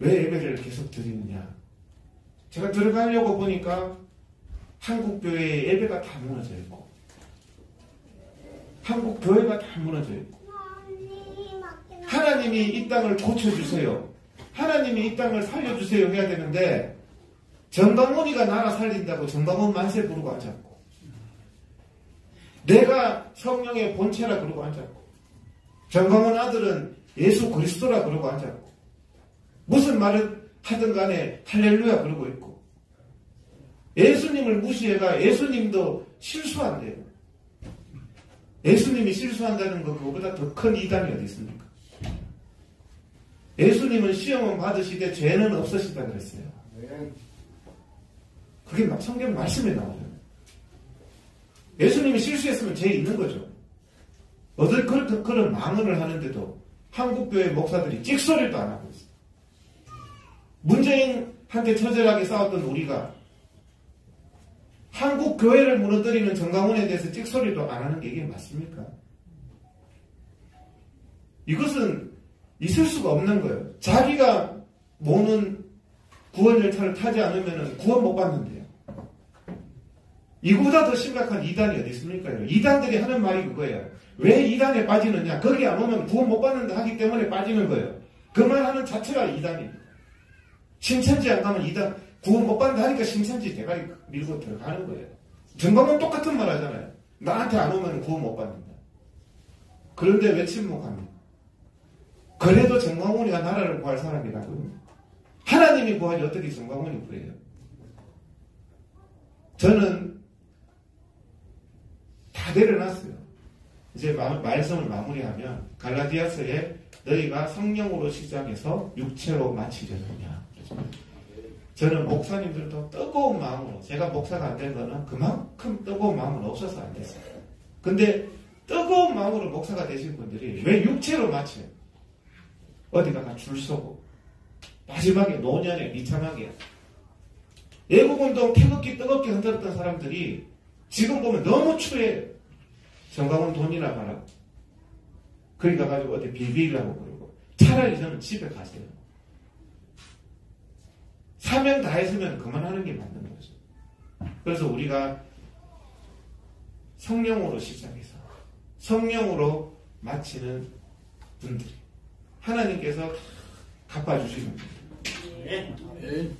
왜 예배를 계속 드리느냐? 제가 들어가려고 보니까 한국 교회의 예배가 다 무너져 있고 한국 교회가 다 무너져 있고 하나님이 이 땅을 고쳐주세요. 하나님이 이 땅을 살려주세요 해야 되는데 정방원이가 나라 살린다고 정방원 만세 부르고 앉았고 내가 성령의 본체라 그러고 앉았고 정방원 아들은 예수 그리스도라 그러고 앉았고 무슨 말을 하든 간에 할렐루야 그러고 있고 예수님을 무시해가 예수님도 실수한대요. 예수님이 실수한다는 거 그거보다 더 큰 이단이 어디 있습니까? 예수님은 시험은 받으시되 죄는 없으시다 그랬어요. 그게 성경 말씀에 나오잖아요. 예수님이 실수했으면 죄 있는 거죠. 어들 그런 망언을 하는데도 한국교회 목사들이 찍소리도 안 하고 있어요. 문재인한테 처절하게 싸웠던 우리가 한국 교회를 무너뜨리는 정강훈에 대해서 찍소리도 안 하는 게 이게 맞습니까? 이것은 있을 수가 없는 거예요. 자기가 모는 구원 열차를 타지 않으면 구원 못 받는데요. 이보다 더 심각한 이단이 어디 있습니까? 이단들이 하는 말이 그거예요. 왜 이단에 빠지느냐? 거기 안 오면 구원 못 받는다 하기 때문에 빠지는 거예요. 그 말 하는 자체가 이단입니다. 신천지 안 가면 이단, 구원 못 받는다 하니까 신천지 대가리 밀고 들어가는 거예요. 정방은 똑같은 말 하잖아요. 나한테 안 오면 구원 못 받는다. 그런데 왜 침묵합니까? 그래도 정광훈이가 나라를 구할 사람이라고요. 하나님이 구하지 어떻게 정광훈이 구해요? 저는 다 내려놨어요. 이제 말씀을 마무리하면 갈라디아서에 너희가 성령으로 시작해서 육체로 마치려느냐. 저는 목사님들도 뜨거운 마음으로 제가 목사가 안 된 거는 그만큼 뜨거운 마음은 없어서 안 됐어요. 근데 뜨거운 마음으로 목사가 되신 분들이 왜 육체로 마쳐요? 어디 가가 줄 서고 마지막에 노년에 비참하게 애국운동 태극기 뜨겁게 흔들었던 사람들이 지금 보면 너무 추해 정강훈 돈이나 가라 그러니까 가지고 어디 비비려고 그러고. 차라리 저는 집에 가세요. 사명 다 했으면 그만하는 게 맞는 거죠. 그래서 우리가 성령으로 시작해서 성령으로 마치는 분들이 하나님께서 갚아주시는 겁니다. 네.